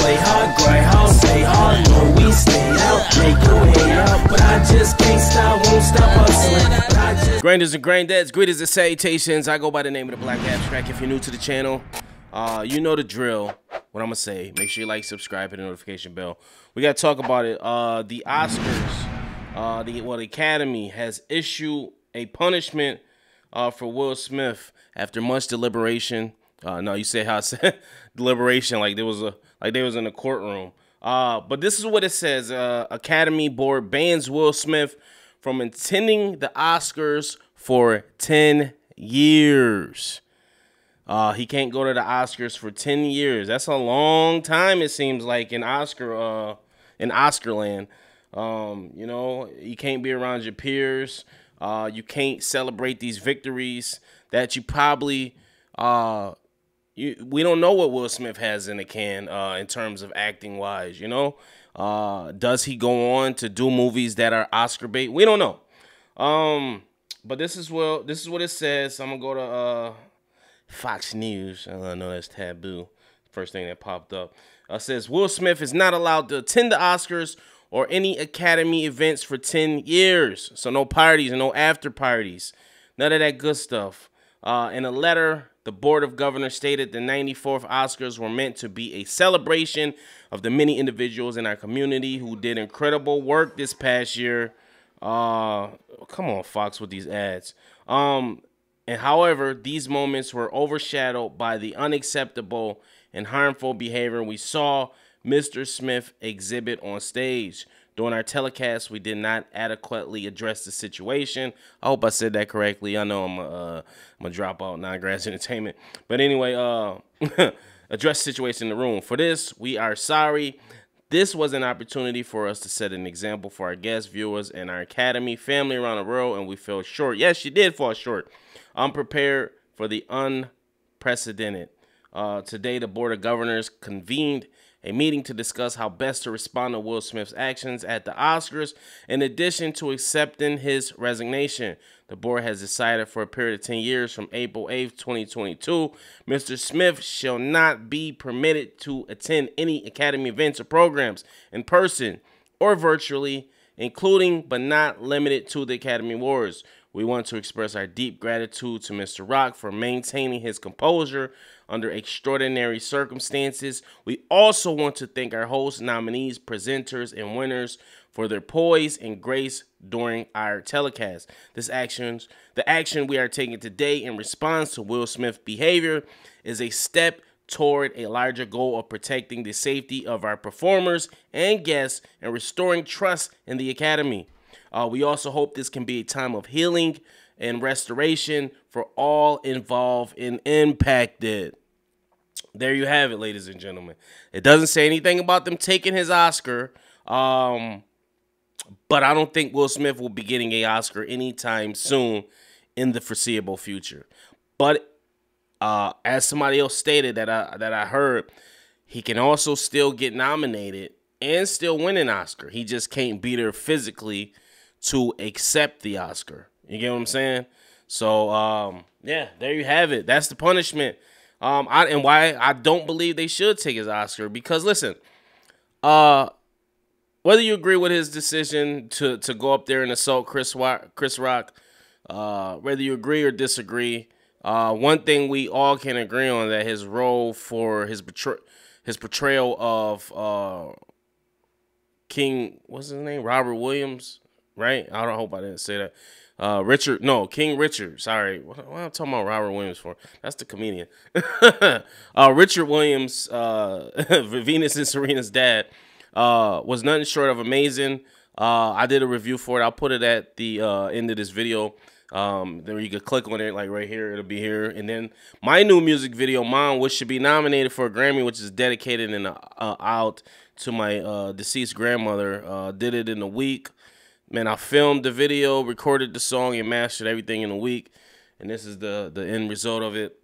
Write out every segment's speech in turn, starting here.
play hard, hard, stay hard, no we stay out, make your way but I just can't stop, won't stop hustling. Grinders and grinddads, greetings and salutations. I go by the name of the Black Abstract. If you're new to the channel, uh, you know the drill. What I'm gonna say. Make sure you like, subscribe, hit the notification bell. We gotta talk about it. Uh, the Oscars, uh, the well, the Academy has issued a punishment uh, for Will Smith after much deliberation. Uh, no, you say how I said deliberation like there was a like they was in a courtroom. Uh, but this is what it says: uh, Academy Board bans Will Smith from attending the Oscars for ten years. Uh, he can't go to the Oscars for ten years. That's a long time. It seems like in Oscar, uh, in Oscarland. Um, you know, you can't be around your peers. Uh, you can't celebrate these victories that you probably uh, you we don't know what Will Smith has in the can uh, in terms of acting wise. You know, uh, does he go on to do movies that are Oscar bait? We don't know. Um, but this is what this is what it says. I'm gonna go to uh, Fox News. I know that's taboo. First thing that popped up uh, says Will Smith is not allowed to attend the Oscars or any Academy events for 10 years. So no parties and no after parties. None of that good stuff. Uh, in a letter, the Board of Governors stated the 94th Oscars were meant to be a celebration of the many individuals in our community who did incredible work this past year. Uh, come on, Fox, with these ads. Um, and however, these moments were overshadowed by the unacceptable and harmful behavior we saw Mr. Smith exhibit on stage. During our telecast, we did not adequately address the situation. I hope I said that correctly. I know I'm a, uh, I'm a dropout, non-grads entertainment. But anyway, uh, address the situation in the room. For this, we are sorry. This was an opportunity for us to set an example for our guests, viewers, and our academy family around the world, and we fell short. Yes, you did fall short. I'm prepared for the unprecedented. Uh, today, the Board of Governors convened a meeting to discuss how best to respond to Will Smith's actions at the Oscars, in addition to accepting his resignation. The board has decided for a period of 10 years from April 8th, 2022, Mr. Smith shall not be permitted to attend any Academy events or programs in person or virtually, including but not limited to the Academy Awards. We want to express our deep gratitude to Mr. Rock for maintaining his composure under extraordinary circumstances. We also want to thank our hosts, nominees, presenters, and winners for their poise and grace during our telecast. This actions, the action we are taking today in response to Will Smith's behavior is a step toward a larger goal of protecting the safety of our performers and guests and restoring trust in the Academy. Uh, we also hope this can be a time of healing and restoration for all involved and impacted. There you have it, ladies and gentlemen. It doesn't say anything about them taking his Oscar. Um, but I don't think Will Smith will be getting a Oscar anytime soon in the foreseeable future. But uh, as somebody else stated that I that I heard, he can also still get nominated and still win an Oscar. He just can't be there physically to accept the Oscar. You get what I'm saying? So um, yeah, there you have it. That's the punishment. Um, I, and why I don't believe they should take his Oscar because listen, uh, whether you agree with his decision to to go up there and assault Chris Rock, Chris Rock, uh, whether you agree or disagree, uh, one thing we all can agree on that his role for his betray- his portrayal of uh, King, what's his name, Robert Williams, right? I don't hope I didn't say that. Uh, Richard, no, King Richard. Sorry, what, what am I talking about Robert Williams for? That's the comedian. uh, Richard Williams, uh, Venus and Serena's dad, uh, was nothing short of amazing. Uh, I did a review for it. I'll put it at the uh, end of this video. Um, there you can click on it, like right here. It'll be here. And then my new music video, Mom, which should be nominated for a Grammy, which is dedicated and uh, out to my uh, deceased grandmother. Uh, did it in a week. Man, I filmed the video, recorded the song, and mastered everything in a week. And this is the the end result of it.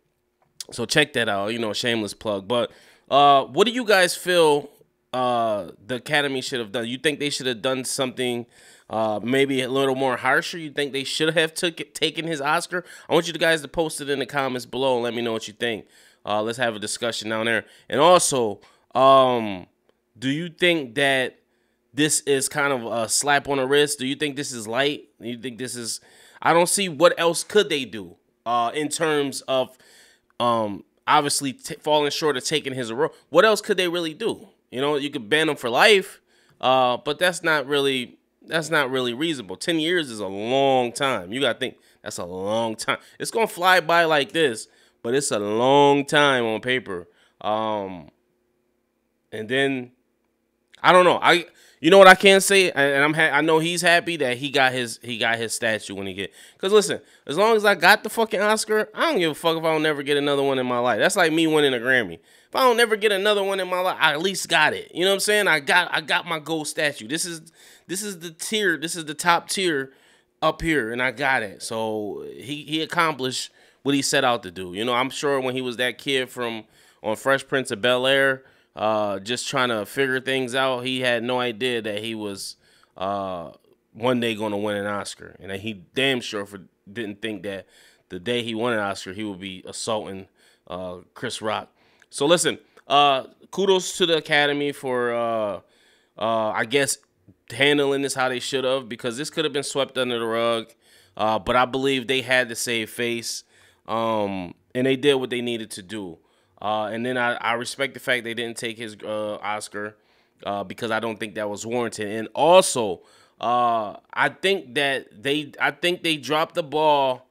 So check that out. You know, shameless plug. But uh, what do you guys feel uh, the Academy should have done? You think they should have done something uh, maybe a little more harsher? You think they should have took it, taken his Oscar? I want you guys to post it in the comments below and let me know what you think. Uh, let's have a discussion down there. And also, Um, do you think that this is kind of a slap on the wrist? Do you think this is light? Do you think this is? I don't see what else could they do uh, in terms of um, obviously falling short of taking his role. What else could they really do? You know, you could ban him for life, uh, but that's not really that's not really reasonable. Ten years is a long time. You gotta think that's a long time. It's gonna fly by like this, but it's a long time on paper. Um, and then I don't know. I you know what I can say, and I'm ha- I know he's happy that he got his he got his statue when he get. Cause listen, as long as I got the fucking Oscar, I don't give a fuck if I don't never get another one in my life. That's like me winning a Grammy. If I don't never get another one in my life, I at least got it. You know what I'm saying? I got I got my gold statue. This is this is the tier. This is the top tier up here, and I got it. So he he accomplished what he set out to do. You know, I'm sure when he was that kid from on Fresh Prince of Bel Air uh, just trying to figure things out. He had no idea that he was uh, one day going to win an Oscar, and he damn sure for, didn't think that the day he won an Oscar, he would be assaulting uh, Chris Rock. So listen, uh, kudos to the Academy for, uh, uh, I guess, handling this how they should have, because this could have been swept under the rug. Uh, but I believe they had to save face, um, and they did what they needed to do. Uh, and then I, I respect the fact they didn't take his uh, Oscar uh, because I don't think that was warranted. And also, uh, I think that they I think they dropped the ball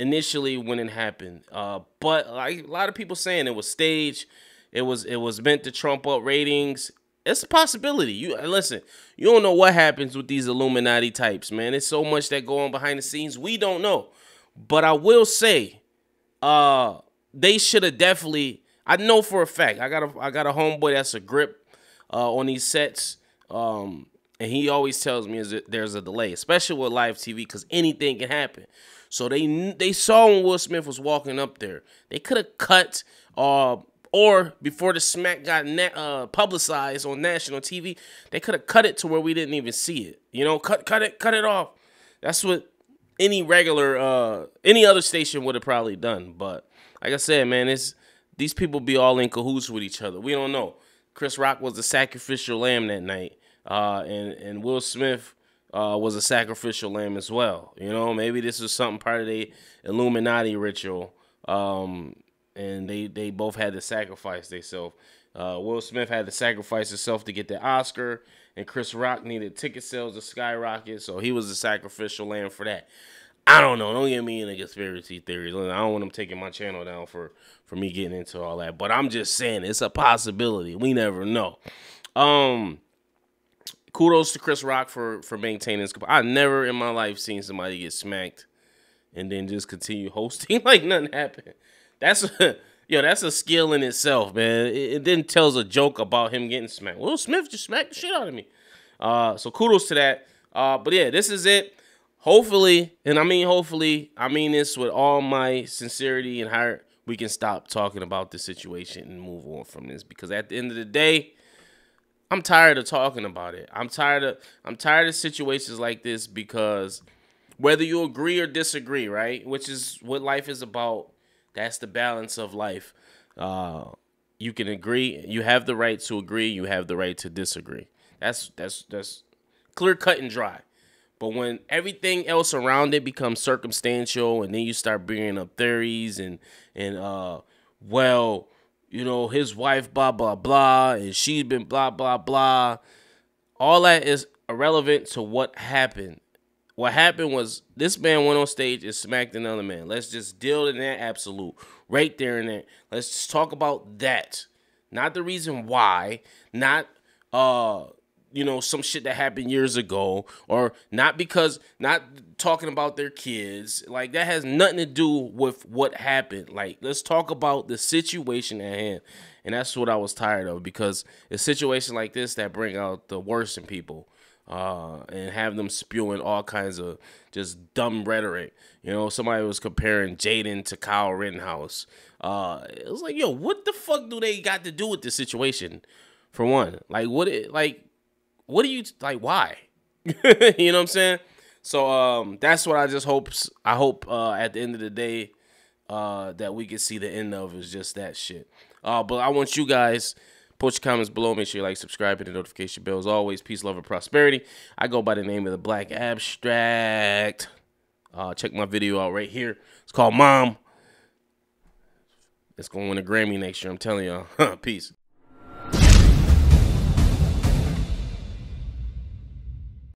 initially when it happened. Uh, but like a lot of people saying it was staged, it was it was meant to trump up ratings. It's a possibility. You listen. You don't know what happens with these Illuminati types, man. It's so much that go on behind the scenes. We don't know. But I will say, uh, they should have definitely I know for a fact. I got a I got a homeboy that's a grip uh, on these sets. Um, and he always tells me is there's a delay, especially with live TV, because anything can happen. So they they saw when Will Smith was walking up there. They could have cut, uh, or before the smack got uh, publicized on national TV, they could have cut it to where we didn't even see it. You know, cut cut it cut it off. That's what any regular uh any other station would have probably done. But like I said, man, it's these people be all in cahoots with each other. We don't know. Chris Rock was the sacrificial lamb that night, uh, and and Will Smith uh, was a sacrificial lamb as well. You know, maybe this is something part of the Illuminati ritual, um, and they they both had to sacrifice themselves. Uh, Will Smith had to sacrifice himself to get the Oscar, and Chris Rock needed ticket sales to skyrocket, so he was the sacrificial lamb for that. I don't know. Don't get me into conspiracy theories. I don't want them taking my channel down for for me getting into all that. But I'm just saying it's a possibility. We never know. Um, kudos to Chris Rock for for maintaining his. I never in my life seen somebody get smacked and then just continue hosting like nothing happened. That's a yo, that's a skill in itself, man. It, it then tells a joke about him getting smacked. Will Smith just smacked the shit out of me. Uh, so kudos to that. Uh, but yeah, this is it hopefully, and I mean hopefully, I mean this with all my sincerity and heart, we can stop talking about the situation and move on from this because at the end of the day, I'm tired of talking about it. I'm tired of I'm tired of situations like this because whether you agree or disagree, right? Which is what life is about. That's the balance of life. Uh, you can agree. You have the right to agree. You have the right to disagree. That's that's that's clear cut and dry. But when everything else around it becomes circumstantial, and then you start bringing up theories and and uh, well, you know, his wife, blah blah blah, and she's been blah blah blah. All that is irrelevant to what happened. What happened was this man went on stage and smacked another man. Let's just deal in that absolute right there and there. Let's just talk about that, not the reason why, not uh you know some shit that happened years ago or not because not talking about their kids like that has nothing to do with what happened like let's talk about the situation at hand and that's what i was tired of because a situation like this that bring out the worst in people uh, and have them spewing all kinds of just dumb rhetoric. You know, somebody was comparing Jaden to Kyle Rittenhouse. Uh, it was like, yo, what the fuck do they got to do with this situation? For one, like, what? It, like, what do you like? Why? you know what I'm saying? So um, that's what I just hope. I hope uh, at the end of the day uh, that we can see the end of is just that shit. Uh, but I want you guys Post your comments below. Make sure you like, subscribe, hit the notification bell. As always, peace, love, and prosperity. I go by the name of the Black Abstract. Uh, check my video out right here. It's called Mom. It's going to win a Grammy next year. I'm telling y'all. Peace.